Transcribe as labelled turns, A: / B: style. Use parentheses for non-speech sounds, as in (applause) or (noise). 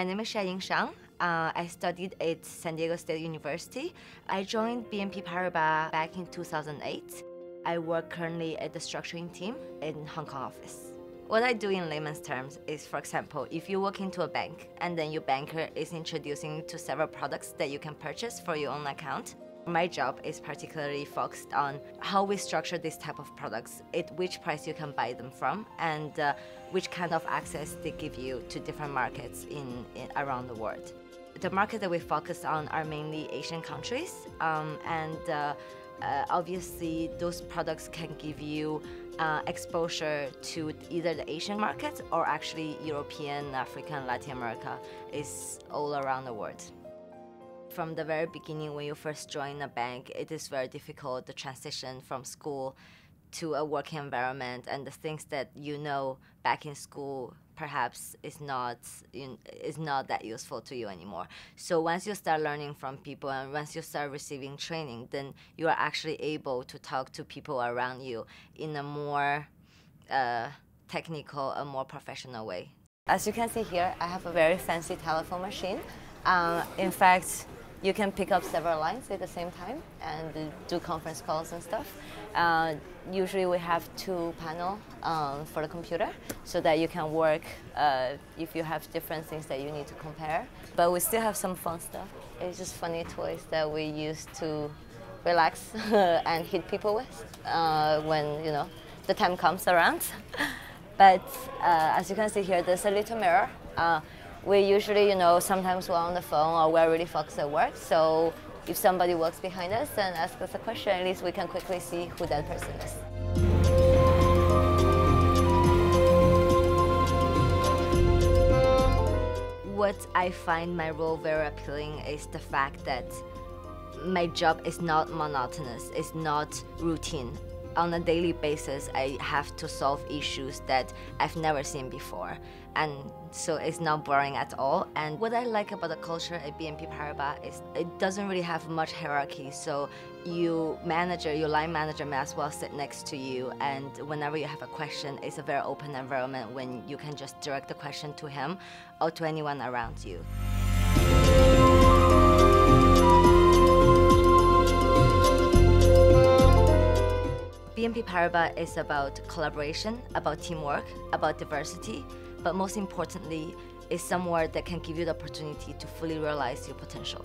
A: My name is Xiajing Shang. Uh, I studied at San Diego State University. I joined BNP Paribas back in 2008. I work currently at the structuring team in Hong Kong office. What I do in layman's terms is, for example, if you walk into a bank and then your banker is introducing to several products that you can purchase for your own account, my job is particularly focused on how we structure this type of products, at which price you can buy them from, and uh, which kind of access they give you to different markets in, in around the world. The market that we focus on are mainly Asian countries, um, and uh, uh, obviously those products can give you uh, exposure to either the Asian market or actually European, African, Latin America is all around the world. From the very beginning, when you first join a bank, it is very difficult the transition from school to a working environment and the things that you know back in school perhaps is not is not that useful to you anymore. So once you start learning from people and once you start receiving training, then you are actually able to talk to people around you in a more uh, technical, a more professional way. As you can see here, I have a very fancy telephone machine. Uh, in fact, you can pick up several lines at the same time and do conference calls and stuff. Uh, usually we have two panel um, for the computer so that you can work uh, if you have different things that you need to compare. But we still have some fun stuff. It's just funny toys that we use to relax (laughs) and hit people with uh, when you know the time comes around. (laughs) but uh, as you can see here, there's a little mirror uh, we usually, you know, sometimes we're on the phone or we're really focused at work. So if somebody walks behind us and asks us a question, at least we can quickly see who that person is. What I find my role very appealing is the fact that my job is not monotonous, it's not routine on a daily basis, I have to solve issues that I've never seen before. And so it's not boring at all. And what I like about the culture at BNP Paribas is it doesn't really have much hierarchy. So you manager, your line manager may as well sit next to you. And whenever you have a question, it's a very open environment when you can just direct the question to him or to anyone around you. BNP Paribas is about collaboration, about teamwork, about diversity, but most importantly, is somewhere that can give you the opportunity to fully realize your potential.